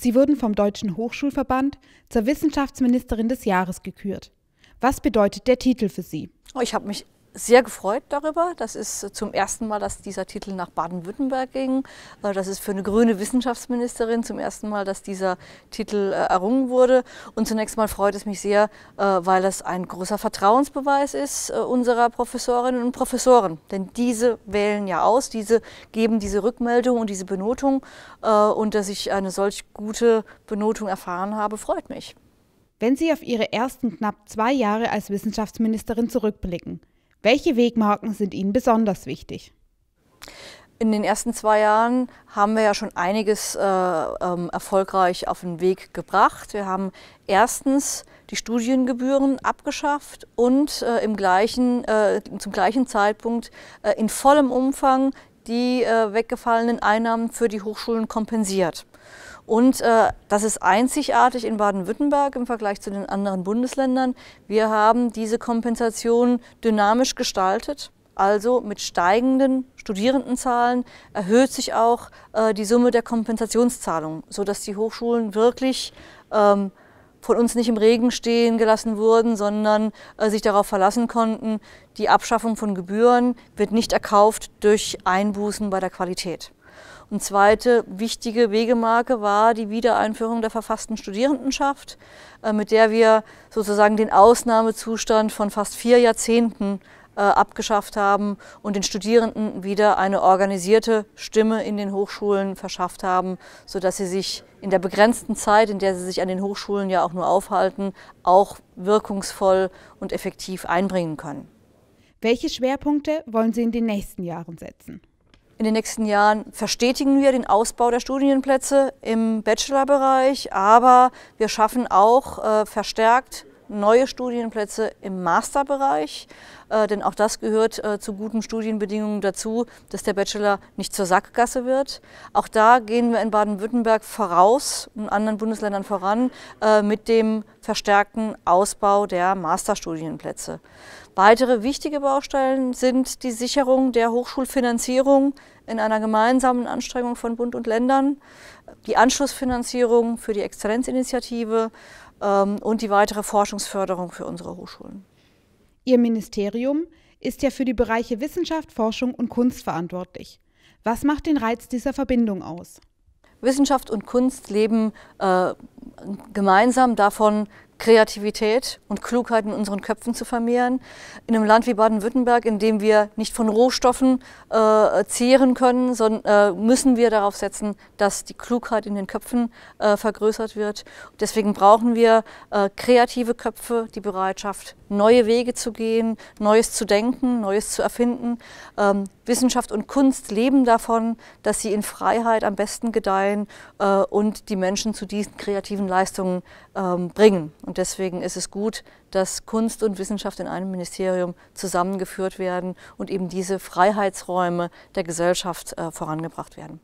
Sie wurden vom Deutschen Hochschulverband zur Wissenschaftsministerin des Jahres gekürt. Was bedeutet der Titel für Sie? Oh, ich habe mich sehr gefreut darüber. Das ist zum ersten Mal, dass dieser Titel nach Baden-Württemberg ging. Äh, das ist für eine grüne Wissenschaftsministerin zum ersten Mal, dass dieser Titel äh, errungen wurde. Und zunächst mal freut es mich sehr, äh, weil es ein großer Vertrauensbeweis ist unserer Professorinnen und Professoren. Denn diese wählen ja aus, diese geben diese Rückmeldung und diese Benotung. Und dass ich eine solch gute Benotung erfahren habe, freut mich. Wenn Sie auf Ihre ersten knapp zwei Jahre als Wissenschaftsministerin zurückblicken, welche Wegmarken sind Ihnen besonders wichtig? In den ersten zwei Jahren haben wir ja schon einiges äh, ähm, erfolgreich auf den Weg gebracht. Wir haben erstens die Studiengebühren abgeschafft und äh, im gleichen, äh, zum gleichen Zeitpunkt äh, in vollem Umfang die äh, weggefallenen Einnahmen für die Hochschulen kompensiert. Und äh, das ist einzigartig in Baden-Württemberg im Vergleich zu den anderen Bundesländern. Wir haben diese Kompensation dynamisch gestaltet. Also mit steigenden Studierendenzahlen erhöht sich auch äh, die Summe der Kompensationszahlungen, sodass die Hochschulen wirklich ähm, von uns nicht im Regen stehen gelassen wurden, sondern äh, sich darauf verlassen konnten, die Abschaffung von Gebühren wird nicht erkauft durch Einbußen bei der Qualität. Und zweite wichtige Wegemarke war die Wiedereinführung der verfassten Studierendenschaft, äh, mit der wir sozusagen den Ausnahmezustand von fast vier Jahrzehnten äh, abgeschafft haben und den Studierenden wieder eine organisierte Stimme in den Hochschulen verschafft haben, sodass sie sich in der begrenzten Zeit, in der sie sich an den Hochschulen ja auch nur aufhalten, auch wirkungsvoll und effektiv einbringen können. Welche Schwerpunkte wollen Sie in den nächsten Jahren setzen? In den nächsten Jahren verstetigen wir den Ausbau der Studienplätze im Bachelorbereich, aber wir schaffen auch äh, verstärkt neue Studienplätze im Masterbereich, äh, denn auch das gehört äh, zu guten Studienbedingungen dazu, dass der Bachelor nicht zur Sackgasse wird. Auch da gehen wir in Baden-Württemberg voraus, in anderen Bundesländern voran, äh, mit dem verstärkten Ausbau der Masterstudienplätze. Weitere wichtige Baustellen sind die Sicherung der Hochschulfinanzierung in einer gemeinsamen Anstrengung von Bund und Ländern, die Anschlussfinanzierung für die Exzellenzinitiative und die weitere Forschungsförderung für unsere Hochschulen. Ihr Ministerium ist ja für die Bereiche Wissenschaft, Forschung und Kunst verantwortlich. Was macht den Reiz dieser Verbindung aus? Wissenschaft und Kunst leben äh, gemeinsam davon, Kreativität und Klugheit in unseren Köpfen zu vermehren. In einem Land wie Baden-Württemberg, in dem wir nicht von Rohstoffen äh, zehren können, sondern äh, müssen wir darauf setzen, dass die Klugheit in den Köpfen äh, vergrößert wird. Deswegen brauchen wir äh, kreative Köpfe, die Bereitschaft, neue Wege zu gehen, Neues zu denken, Neues zu erfinden. Ähm, Wissenschaft und Kunst leben davon, dass sie in Freiheit am besten gedeihen äh, und die Menschen zu diesen kreativen Leistungen ähm, bringen. Und deswegen ist es gut, dass Kunst und Wissenschaft in einem Ministerium zusammengeführt werden und eben diese Freiheitsräume der Gesellschaft äh, vorangebracht werden.